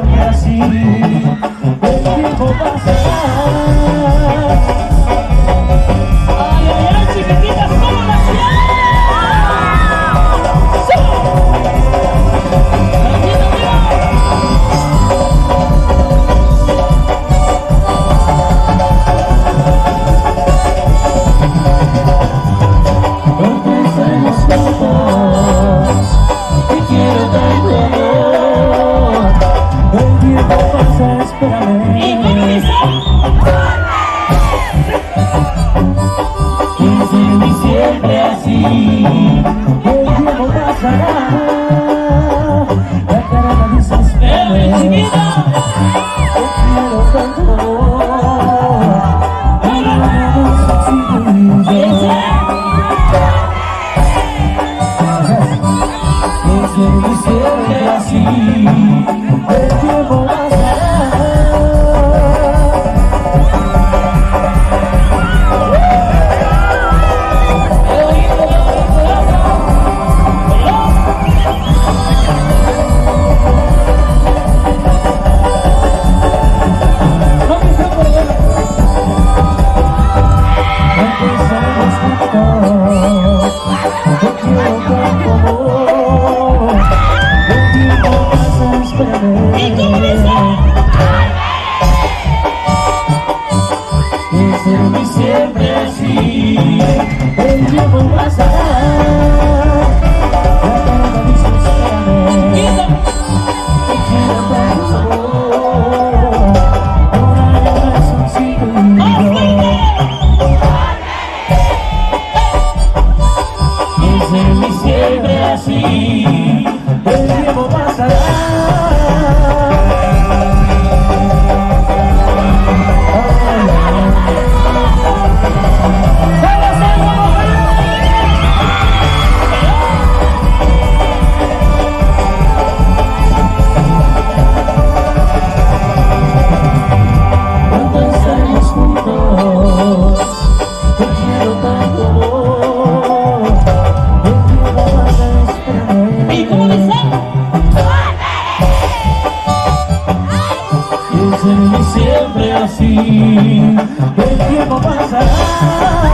siempre así El tiempo espérame ¿Y que sí, el tiempo pasará. seré siempre así. El tiempo pasará.